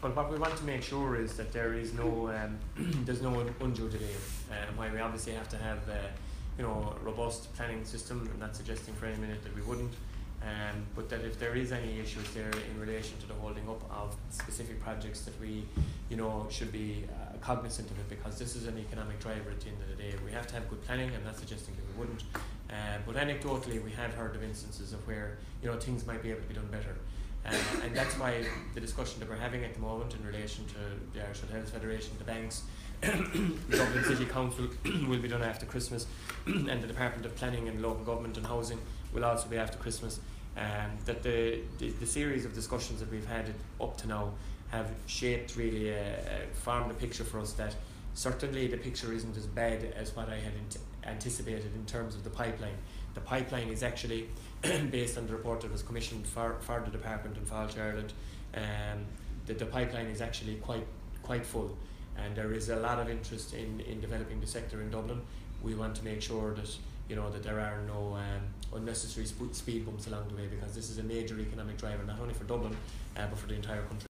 But what we want to make sure is that there is no um, there's no undue delay. Um, why we obviously have to have uh, you know a robust planning system. I'm not suggesting for any minute that we wouldn't. Um, but that if there is any issues there in relation to the holding up of specific projects that we, you know, should be uh, cognizant of it because this is an economic driver at the end of the day. We have to have good planning. I'm not suggesting that we wouldn't. Uh, but anecdotally, we have heard of instances of where you know things might be able to be done better. Uh, and that's why the discussion that we're having at the moment in relation to the Irish Hotels Federation, the banks, Dublin City Council will be done after Christmas, and the Department of Planning and Local Government and Housing will also be after Christmas. Um, that the, the, the series of discussions that we've had up to now have shaped really, uh, uh, formed a picture for us that certainly the picture isn't as bad as what I had anticipated in terms of the pipeline. The pipeline is actually based on the report that was commissioned for, for the department in Fáilte, Ireland. Um, the, the pipeline is actually quite quite full, and there is a lot of interest in, in developing the sector in Dublin. We want to make sure that you know that there are no um, unnecessary sp- speed bumps along the way because this is a major economic driver not only for Dublin uh, but for the entire country.